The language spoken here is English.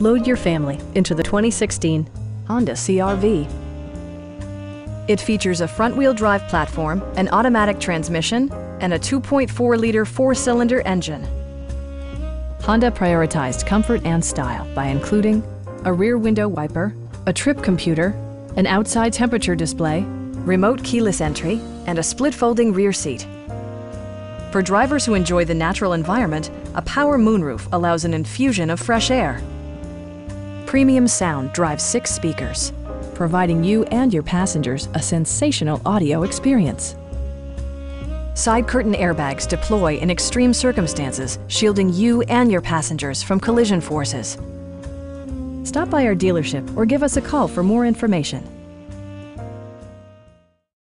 Load your family into the 2016 Honda CRV. It features a front-wheel drive platform, an automatic transmission, and a 2.4-liter four-cylinder engine. Honda prioritized comfort and style by including a rear window wiper, a trip computer, an outside temperature display, remote keyless entry, and a split folding rear seat. For drivers who enjoy the natural environment, a power moonroof allows an infusion of fresh air. Premium sound drives six speakers, providing you and your passengers a sensational audio experience. Side curtain airbags deploy in extreme circumstances, shielding you and your passengers from collision forces. Stop by our dealership or give us a call for more information.